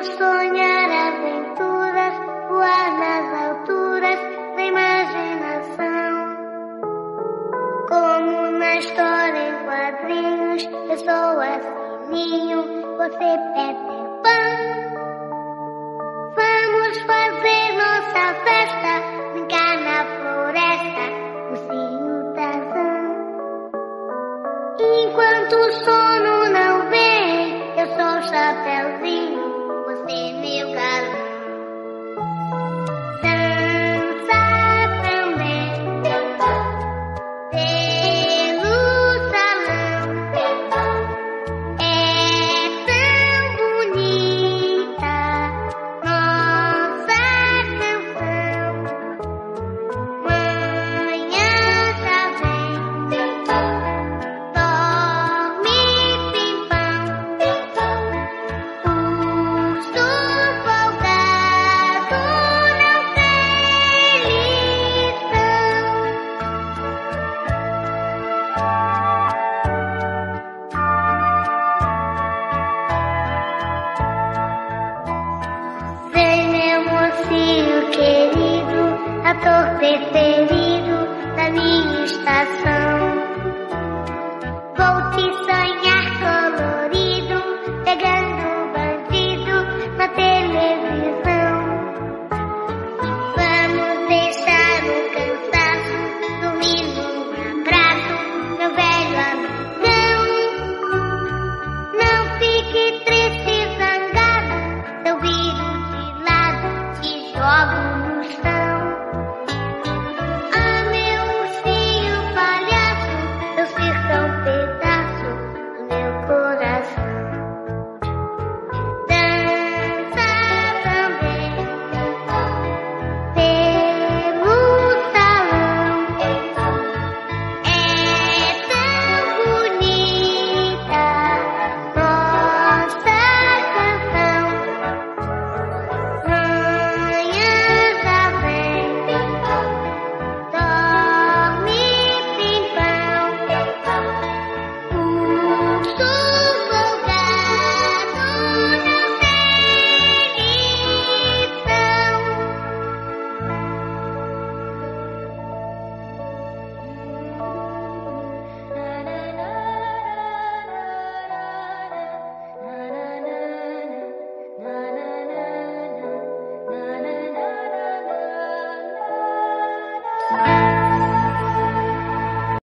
Vamos sonhar aventuras, voar nas alturas da imaginação. Como na história em quadrinhos, eu sou a sininho, você pede pão. Vamos fazer nossa festa, brincar na floresta, o cio Tarzan. Enquanto o sol Ator preferido da minha estação.